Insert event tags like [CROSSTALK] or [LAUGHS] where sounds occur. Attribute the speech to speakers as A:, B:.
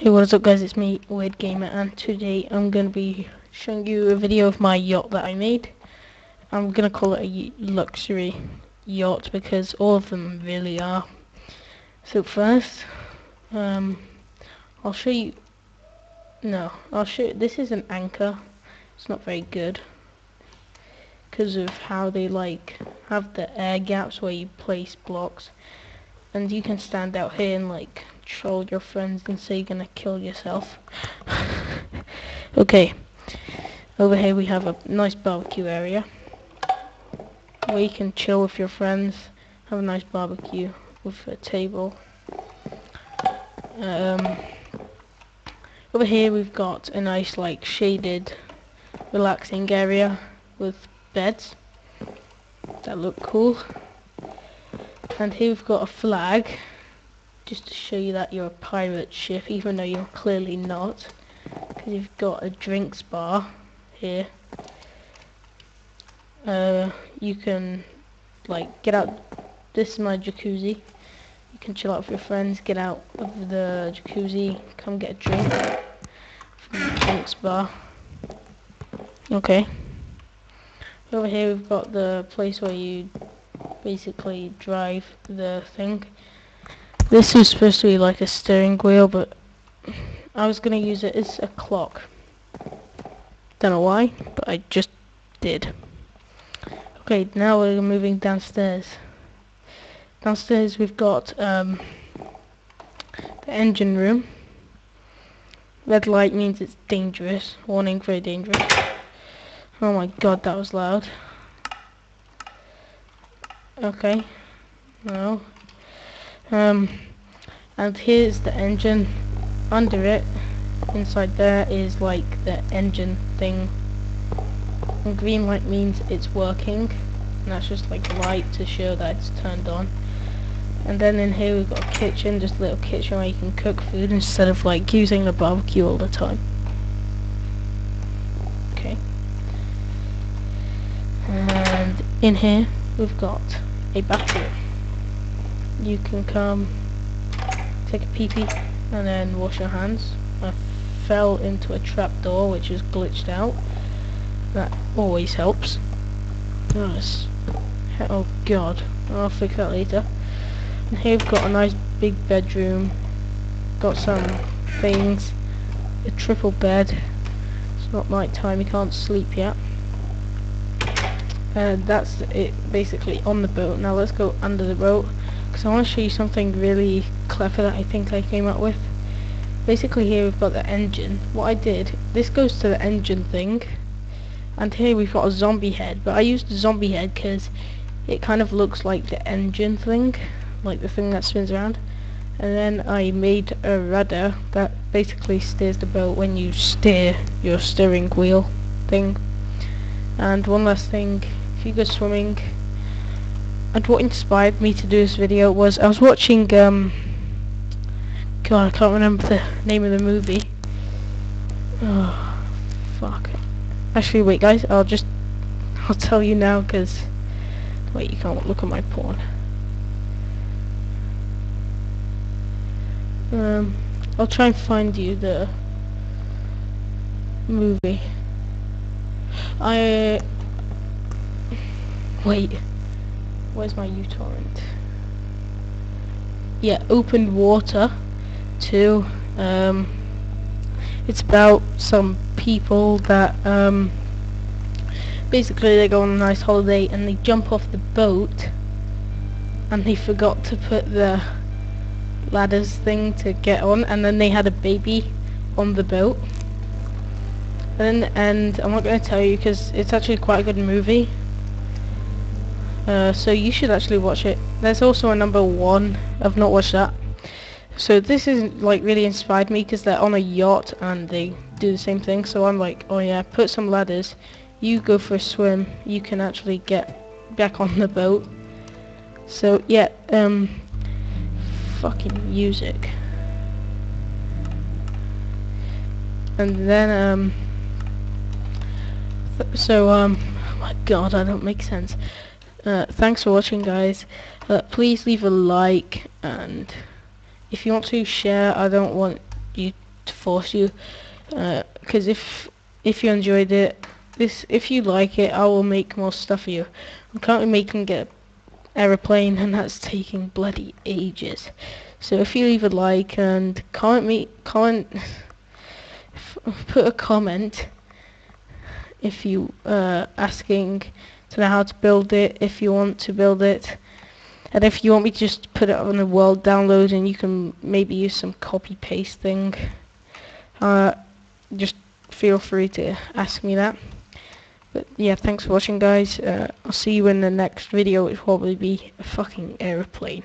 A: Hey what is up guys, it's me, Weird Gamer, and today I'm going to be showing you a video of my yacht that I made. I'm going to call it a luxury yacht because all of them really are. So first, um, I'll show you, no, I'll show you, this is an anchor, it's not very good because of how they like have the air gaps where you place blocks and you can stand out here and like troll your friends and say you're gonna kill yourself. [LAUGHS] okay, over here we have a nice barbecue area where you can chill with your friends, have a nice barbecue with a table. Um, over here we've got a nice like shaded relaxing area with beds that look cool and here we've got a flag just to show you that you're a pirate ship even though you're clearly not because you've got a drinks bar here. Uh, you can like get out this is my jacuzzi. You can chill out with your friends get out of the jacuzzi come get a drink from the drinks bar. Okay. Over here we've got the place where you basically drive the thing this was supposed to be like a steering wheel, but I was going to use it as a clock. Don't know why, but I just did. Okay, now we're moving downstairs. Downstairs we've got um, the engine room. Red light means it's dangerous. Warning, very dangerous. Oh my god, that was loud. Okay. No. Um, and here's the engine. Under it, inside there is like the engine thing. And green light means it's working. And that's just like light to show that it's turned on. And then in here we've got a kitchen, just a little kitchen where you can cook food [LAUGHS] instead of like using the barbecue all the time. Okay. And in here we've got a bathroom you can come take a pee pee and then wash your hands. I fell into a trap door which is glitched out. That always helps. Nice. Oh god, I'll fix that later. And here we've got a nice big bedroom. Got some things. A triple bed. It's not night time, you can't sleep yet. And that's it basically on the boat. Now let's go under the boat because I want to show you something really clever that I think I came up with. Basically here we've got the engine. What I did, this goes to the engine thing, and here we've got a zombie head, but I used the zombie head because it kind of looks like the engine thing, like the thing that spins around. And then I made a rudder that basically steers the boat when you steer your steering wheel thing. And one last thing, if you go swimming, and what inspired me to do this video was I was watching um God I can't remember the name of the movie. Oh fuck. Actually wait guys I'll just I'll tell you now because wait you can't look at my porn. Um I'll try and find you the movie. I wait where's my uTorrent? Yeah, Open Water 2. Um, it's about some people that um, basically they go on a nice holiday and they jump off the boat and they forgot to put the ladders thing to get on and then they had a baby on the boat and and I'm not going to tell you because it's actually quite a good movie uh, so you should actually watch it. There's also a number one. I've not watched that. So this is like really inspired me because they're on a yacht and they do the same thing. So I'm like, oh yeah, put some ladders. You go for a swim. You can actually get back on the boat. So yeah, um, fucking music. And then um, so um, oh my god, I don't make sense. Uh, thanks for watching guys. Uh, please leave a like and if you want to share, I don't want you to force you, because if if you enjoyed it, this if you like it, I will make more stuff for you. I'm currently making a aeroplane, and that's taking bloody ages. So if you leave a like and comment me, comment, [LAUGHS] put a comment if you uh, asking to know how to build it, if you want to build it, and if you want me to just put it on the world download and you can maybe use some copy paste thing, uh, just feel free to ask me that. But yeah, thanks for watching guys. Uh, I'll see you in the next video, which will probably be a fucking aeroplane.